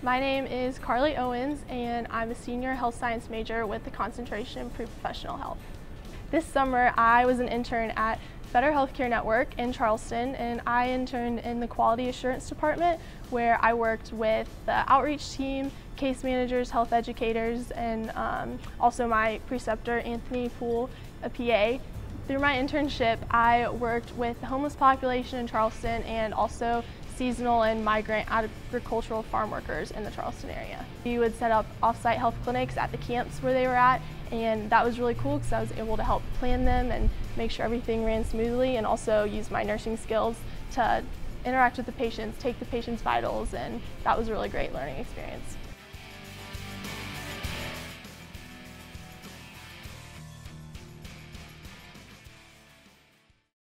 My name is Carly Owens and I'm a senior health science major with a concentration in pre-professional health. This summer I was an intern at Fetter Healthcare Network in Charleston and I interned in the quality assurance department where I worked with the outreach team, case managers, health educators, and um, also my preceptor Anthony Poole, a PA. Through my internship I worked with the homeless population in Charleston and also seasonal and migrant agricultural farm workers in the Charleston area. We would set up off-site health clinics at the camps where they were at and that was really cool because I was able to help plan them and make sure everything ran smoothly and also use my nursing skills to interact with the patients, take the patient's vitals and that was a really great learning experience.